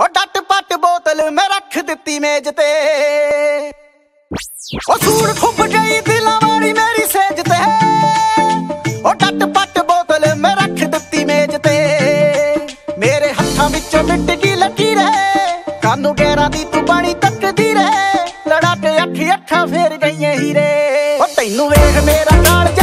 ਉਹ ਡੱਟ ਪੱਟ ਬੋਤਲ ਮੈਂ ਰੱਖ ਦਿੱਤੀ ਮੇਜ਼ ਤੇ। ਉਹ ਸੂੜ ਖੁੱਬ ਗਈ ਦਿਲਾਂ ਵਾਲੀ ਮੇਰੀ ਸੇਜ ਤੇ। ਉਹ ਡੱਟ ਪੱਟ ਬੋਤਲ ਮੈਂ ਰੱਖ ਦਿੱਤੀ ਮੇਜ਼ ਤੇ। ਮੇਰੇ ਹੱਥਾਂ ਵਿੱਚੋਂ ਮਿੱਟ ਗਈ ਲੱਗੀ ਰਹੇ। ਕਾਨੂੰ ਗੈਰਾਂ ਦੀ ਤੂੰ ਬਾਣੀ ਤੱਕਦੀ ਰਹੇ। ਲੜਾ ਕੇ ਅੱਖੀ ਅੱਖਾਂ ਫੇਰ ਗਈਆਂ ਹੀਰੇ। ਉਹ ਤੈਨੂੰ ਵੇਖ ਮੇਰਾ ਕਾਲ